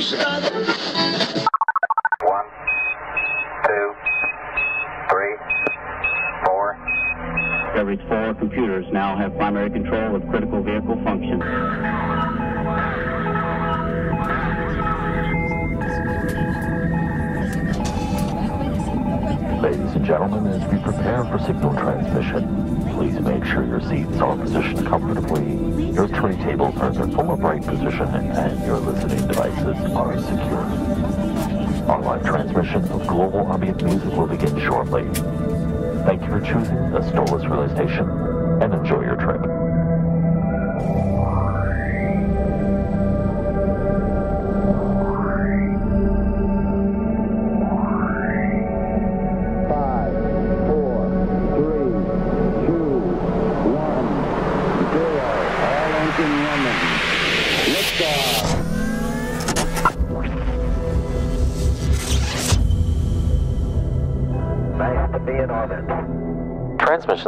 sounds. One, two, three, four. Discovery's four computers now have primary control of critical vehicle function. Ladies and gentlemen, as we prepare for signal transmission, please make sure your seats are positioned comfortably, your tray tables are in their full upright position, and your listening devices are secure. Our live transmission of global ambient music will begin shortly. Thank you for choosing the Stolace Relay Station, and enjoy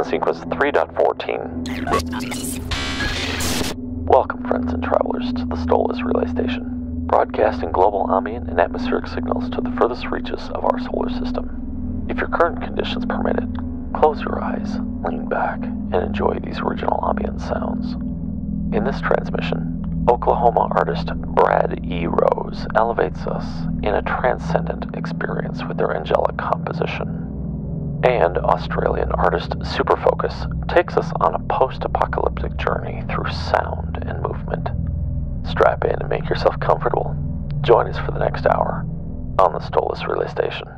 Sequence 3.14. Welcome, friends and travelers, to the Stolace Relay Station, broadcasting global ambient and atmospheric signals to the furthest reaches of our solar system. If your current conditions permit it, close your eyes, lean back, and enjoy these original ambient sounds. In this transmission, Oklahoma artist Brad E. Rose elevates us in a transcendent experience with their angelic composition. And Australian artist Superfocus takes us on a post apocalyptic journey through sound and movement. Strap in and make yourself comfortable. Join us for the next hour on the Stolace Relay Station.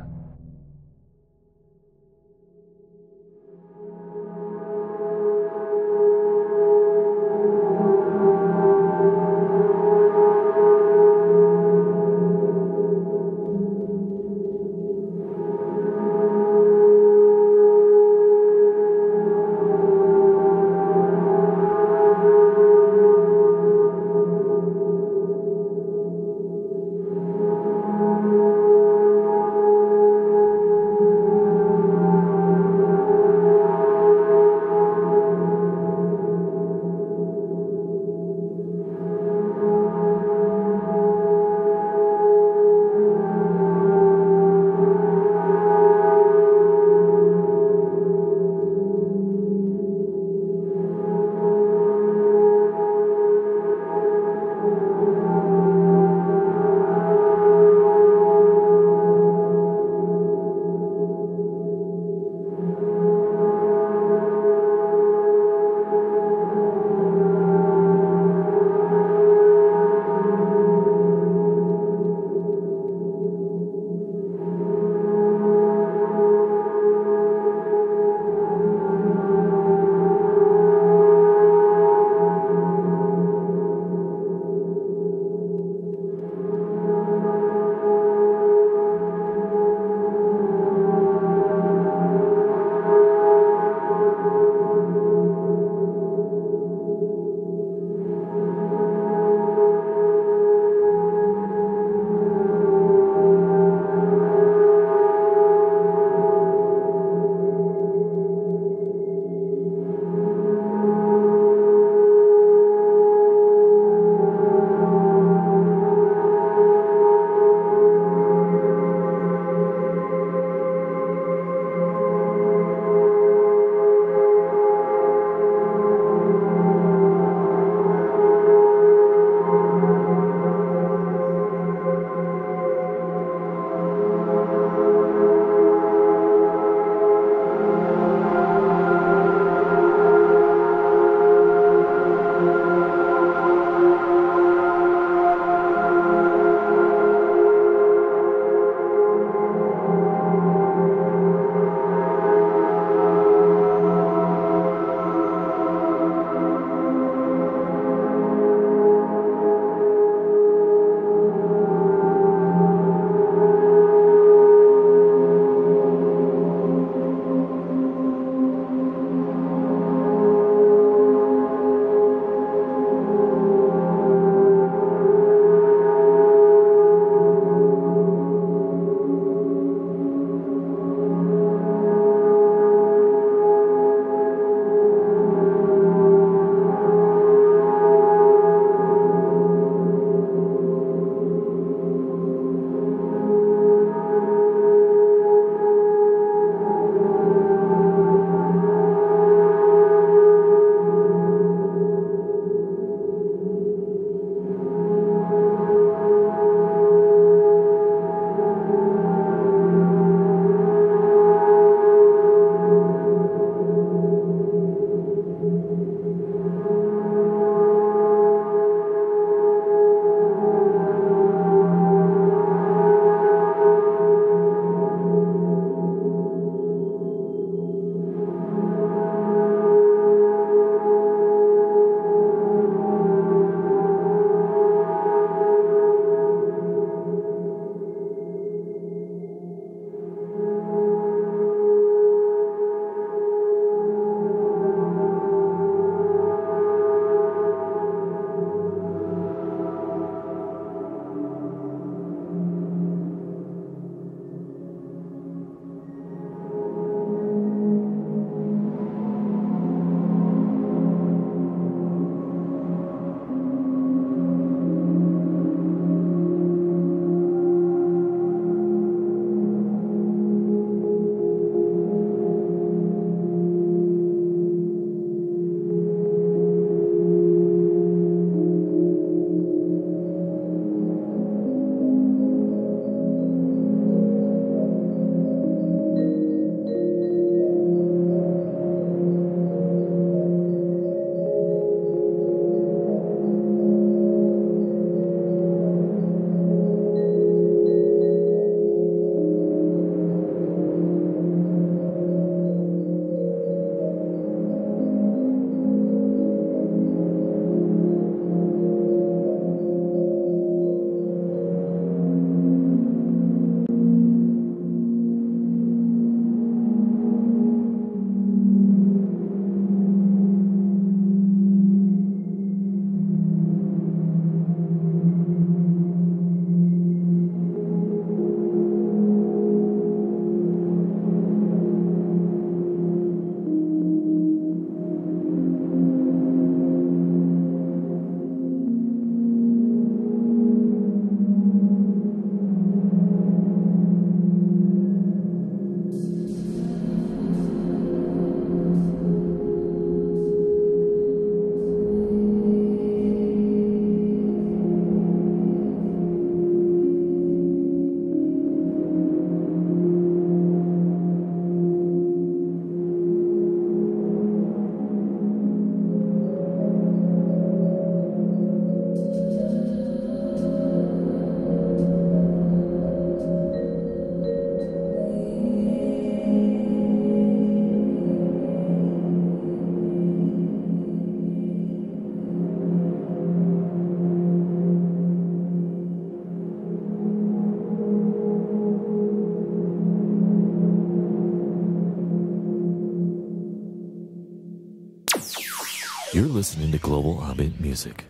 Ambient Music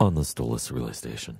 on the Stolace Relay Station.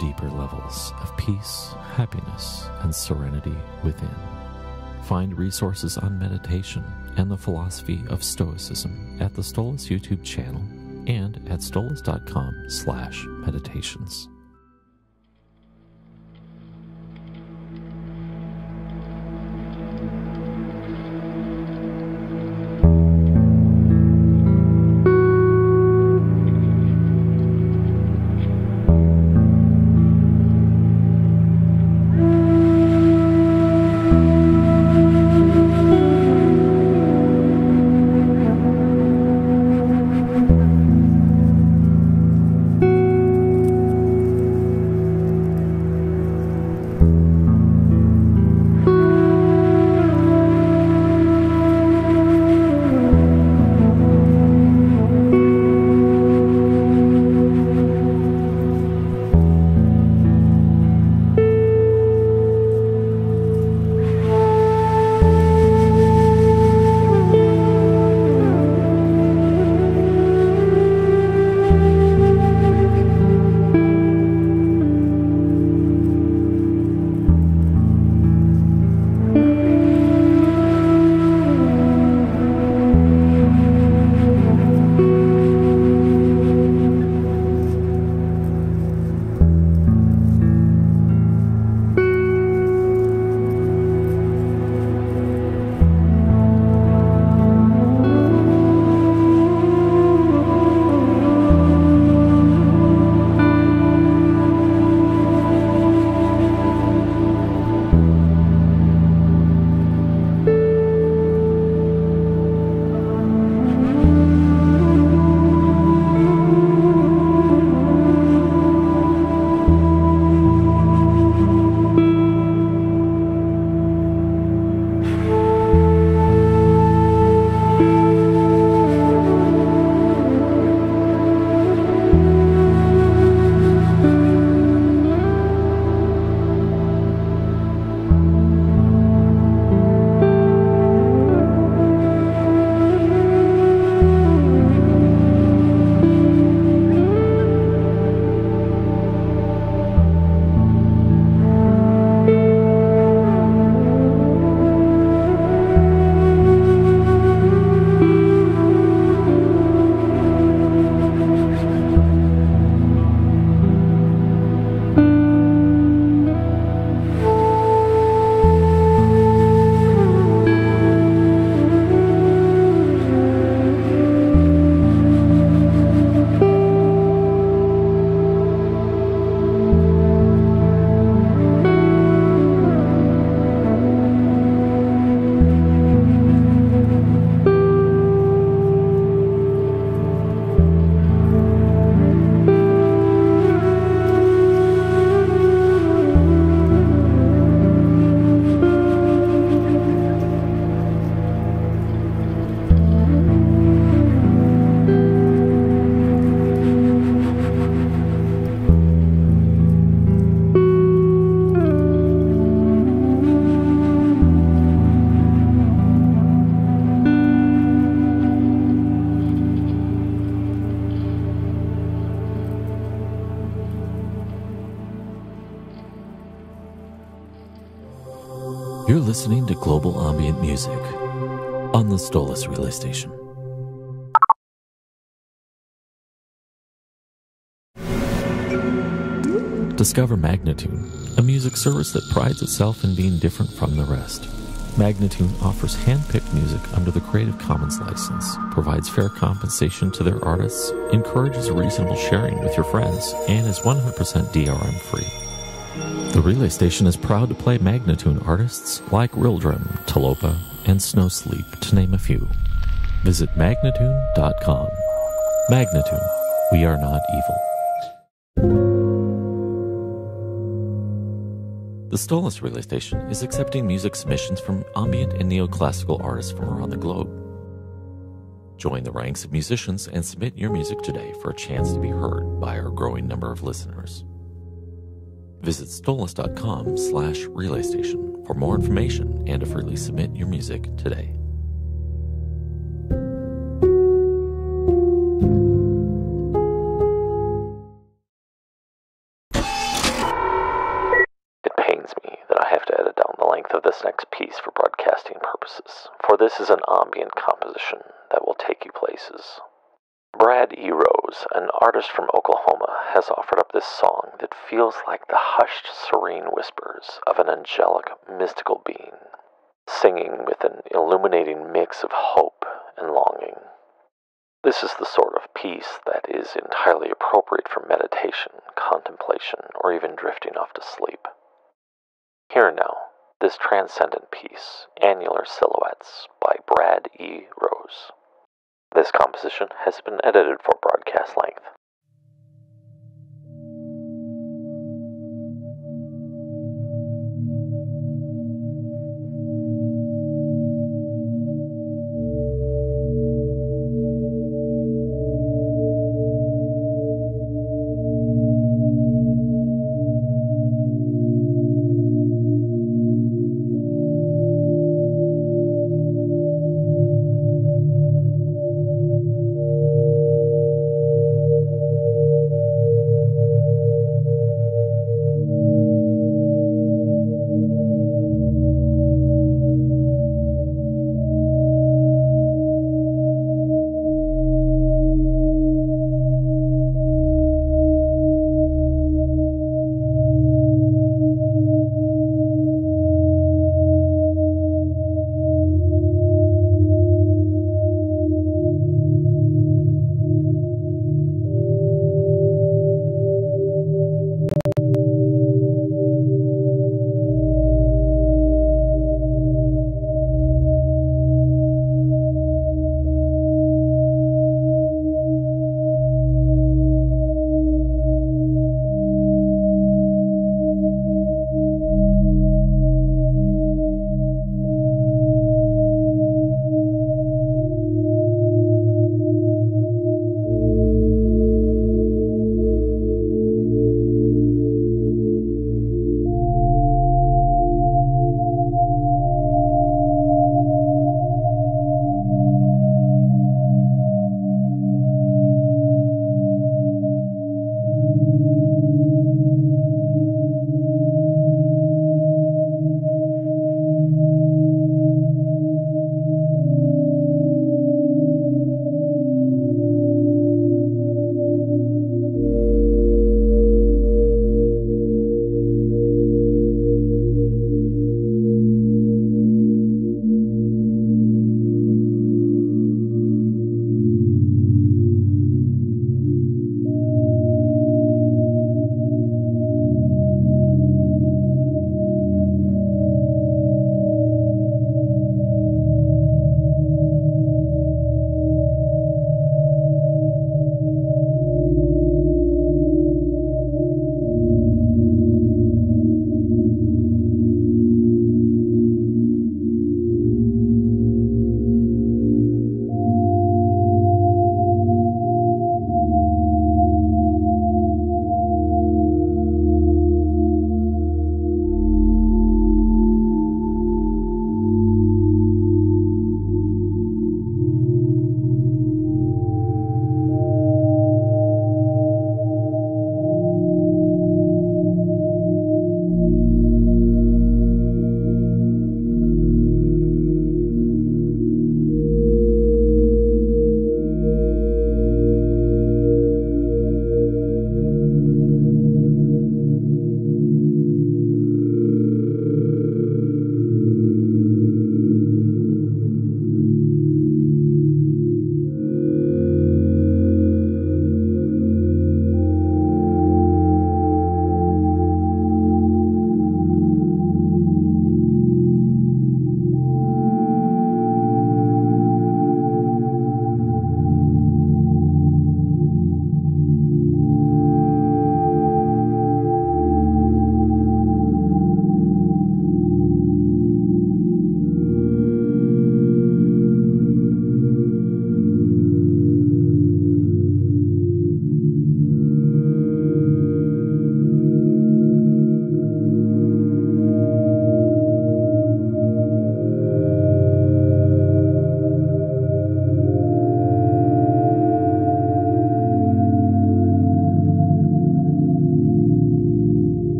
Deeper levels of peace, happiness, and serenity within. Find resources on meditation and the philosophy of Stoicism at the Stolace YouTube channel and at stolace.com slash meditations. Stolace Relay Station. Discover Magnatune, a music service that prides itself in being different from the rest. Magnatune offers hand-picked music under the Creative Commons license, provides fair compensation to their artists, encourages reasonable sharing with your friends, and is 100% DRM free. The relay station is proud to play Magnatune artists like Rildrim, Talopa, and Snowsleep, to name a few. Visit magnatune.com. Magnatune, we are not evil. The Stolace Relay Station is accepting music submissions from ambient and neoclassical artists from around the globe. Join the ranks of musicians and submit your music today for a chance to be heard by our growing number of listeners. Visit stolace.com slash relay station for more information and to freely submit your music today. It pains me that I have to edit down the length of this next piece for broadcasting purposes, for this is an ambient composition that will take you places. Brad E. Rose, an artist from Oklahoma, has offered up this song that feels like the hushed, serene whispers of an angelic, mystical being, singing with an illuminating mix of hope and longing. This is the sort of peace that is entirely appropriate for meditation, contemplation, or even drifting off to sleep. Here now, this transcendent piece, Annular Silhouettes by Brad E. Rose. This composition has been edited for broadcast length.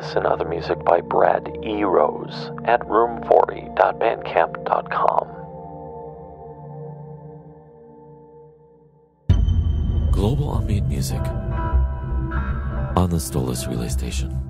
This and other music by Brad E. Rose at room40.bandcamp.com. Global ambient music on the Stolace Relay Station.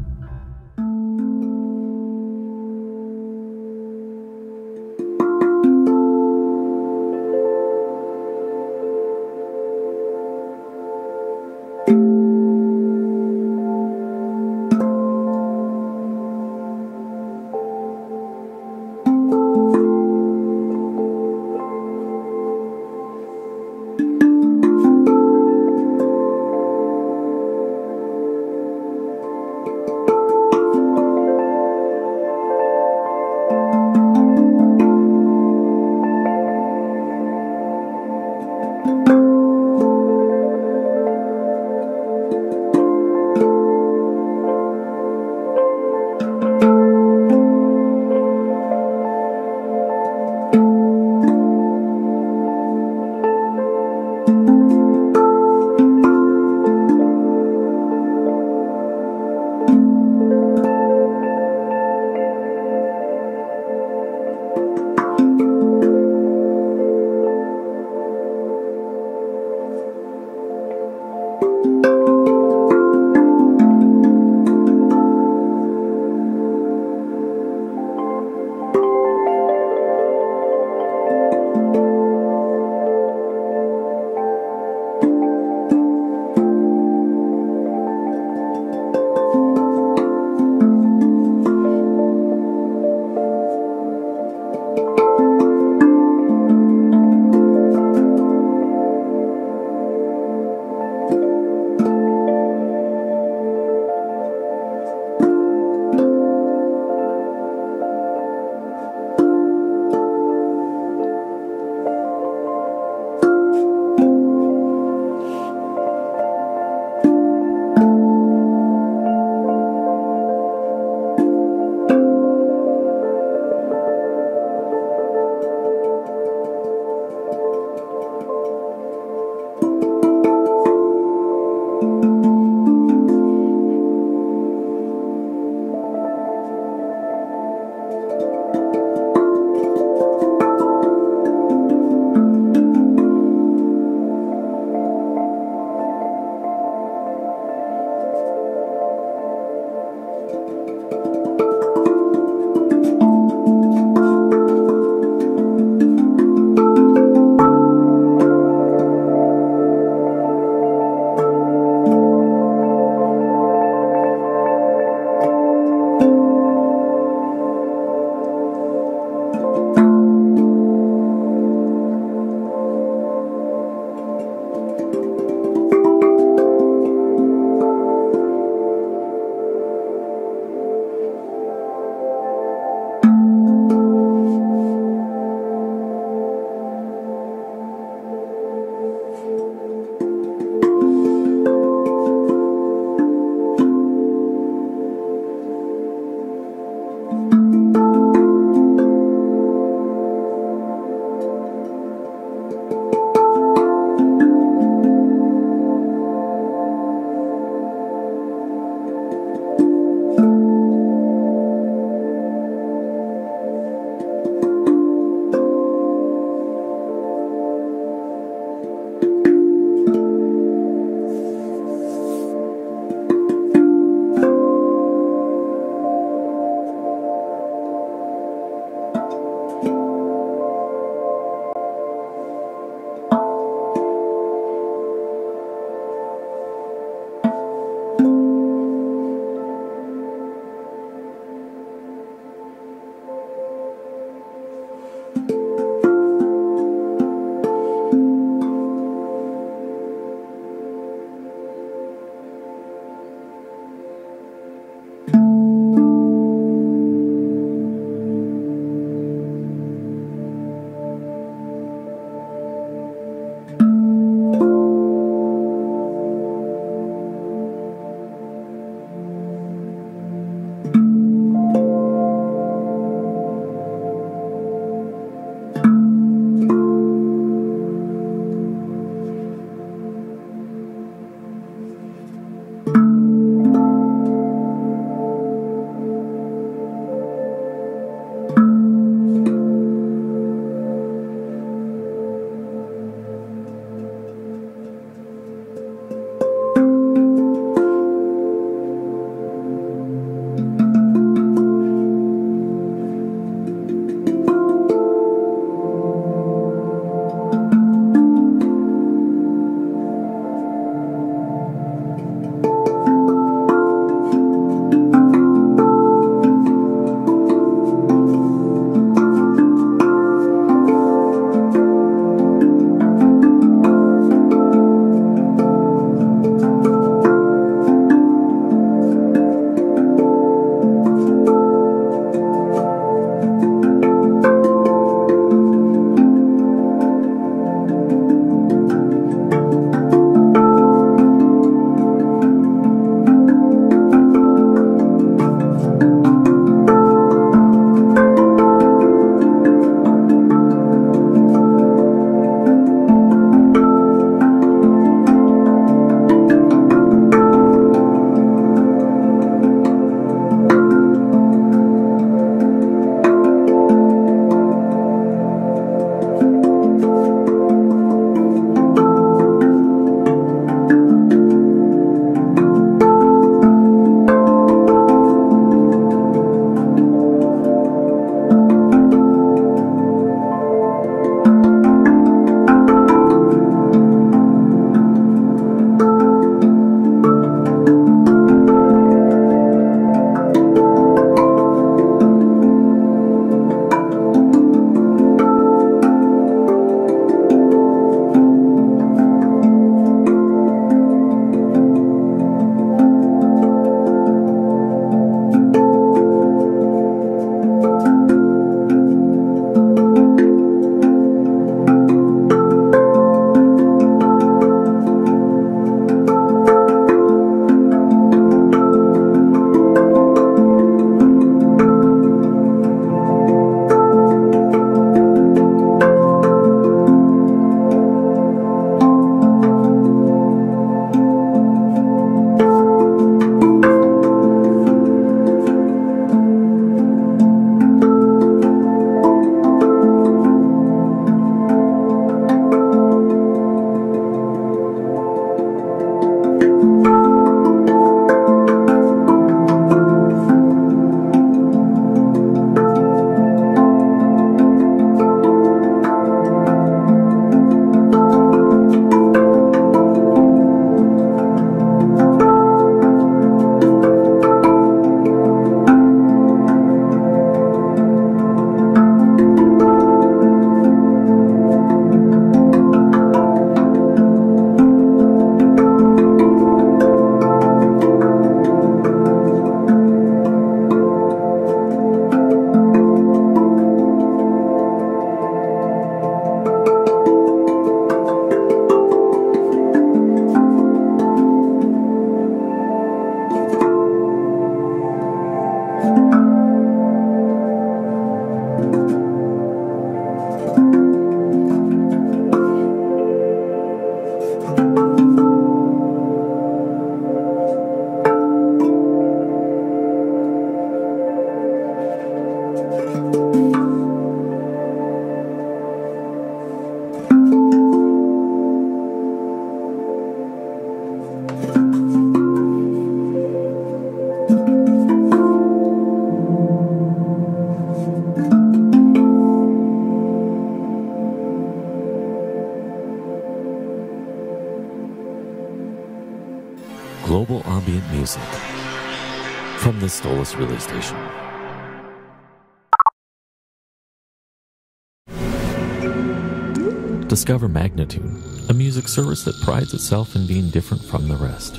Discover Magnatune, a music service that prides itself in being different from the rest.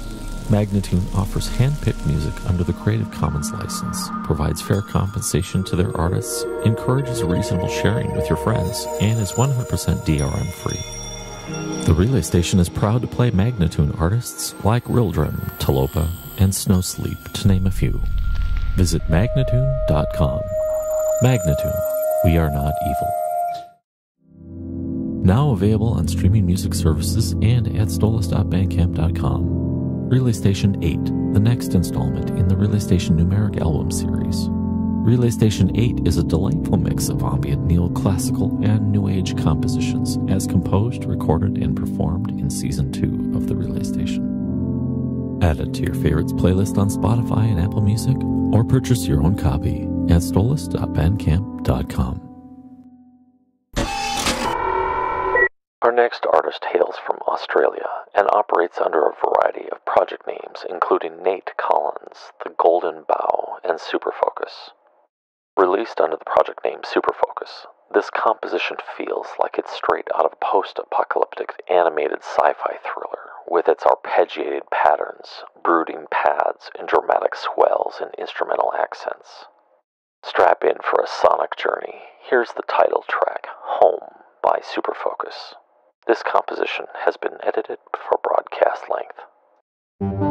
Magnatune offers hand-picked music under the Creative Commons license, provides fair compensation to their artists, encourages reasonable sharing with your friends, and is 100% DRM free. The relay station is proud to play Magnatune artists like Rildrim, Talopa, and Snowsleep, to name a few. Visit magnatune.com. Magnatune, we are not evil. Now available on streaming music services and at stolace.bandcamp.com. Relay Station 8, the next installment in the Relay Station numeric album series. Relay Station 8 is a delightful mix of ambient neoclassical and new age compositions as composed, recorded, and performed in season 2 of the Relay Station. Add it to your favorites playlist on Spotify and Apple Music, or purchase your own copy at stolace.bandcamp.com. next artist hails from Australia and operates under a variety of project names, including Nate Collins, The Golden Bow, and Superfocus. Released under the project name Superfocus, this composition feels like it's straight out of a post apocalyptic animated sci fi thriller, with its arpeggiated patterns, brooding pads, and dramatic swells and instrumental accents. Strap in for a sonic journey. Here's the title track, Home, by Superfocus. This composition has been edited for broadcast length.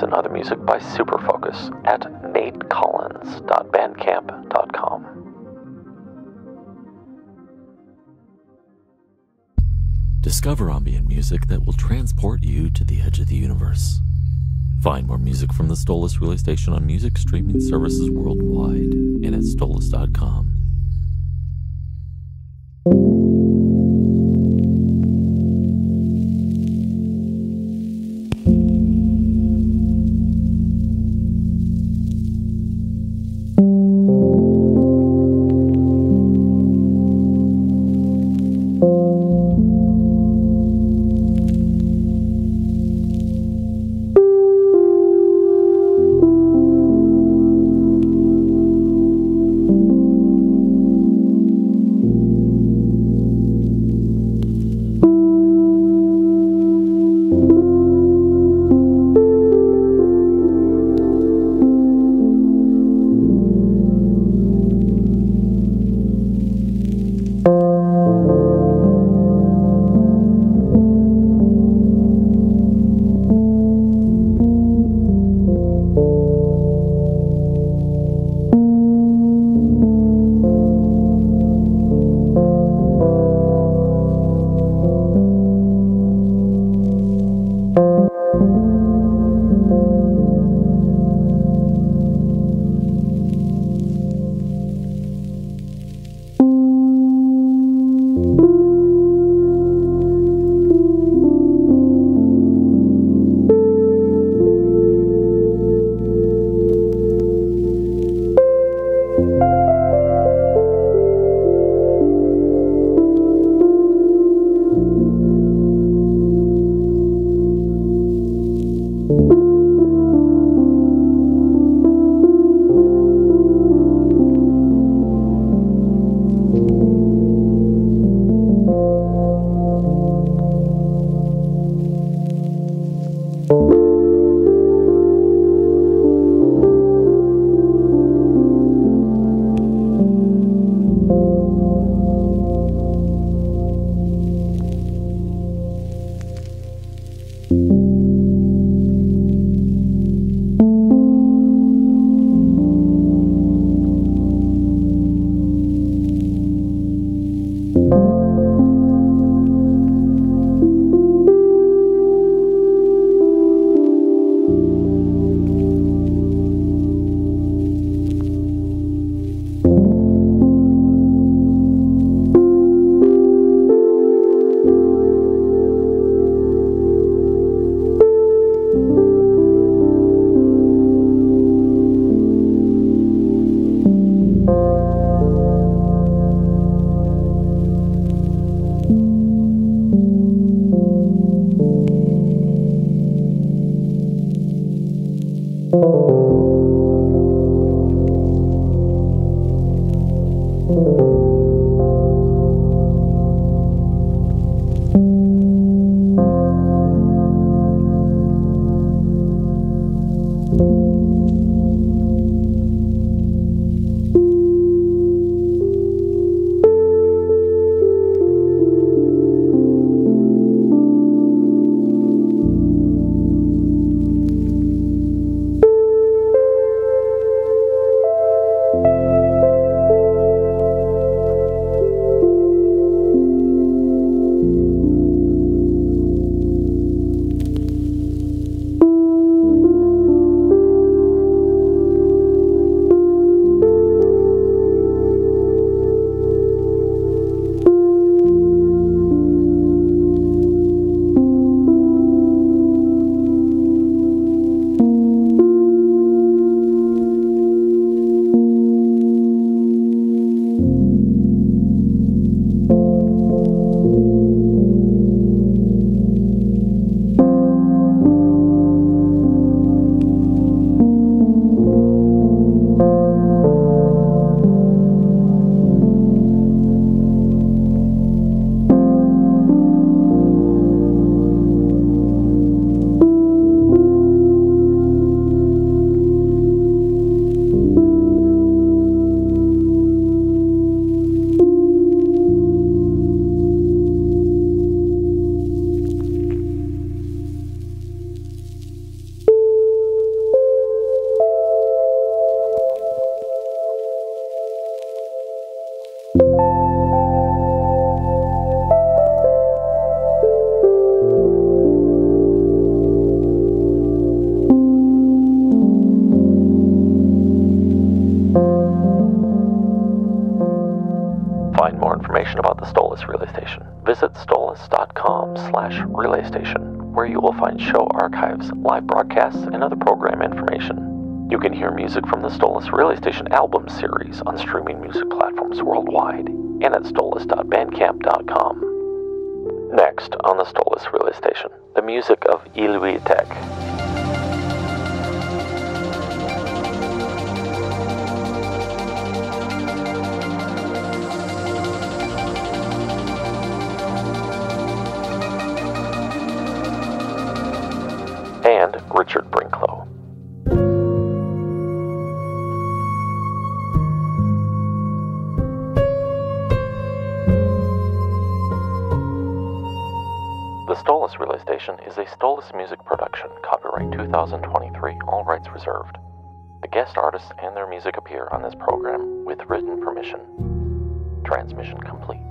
And other music by Superfocus at natecollins.bandcamp.com. Discover ambient music that will transport you to the edge of the universe. Find more music from the Stolace Relay Station on music streaming services worldwide and at stolace.com. Archives, live broadcasts, and other program information. You can hear music from the Stolace Relay Station album series on streaming music platforms worldwide and at stolace.bandcamp.com. Next on the Stolace Relay Station, the music of Ilui The guest artists and their music appear on this program with written permission. Transmission complete.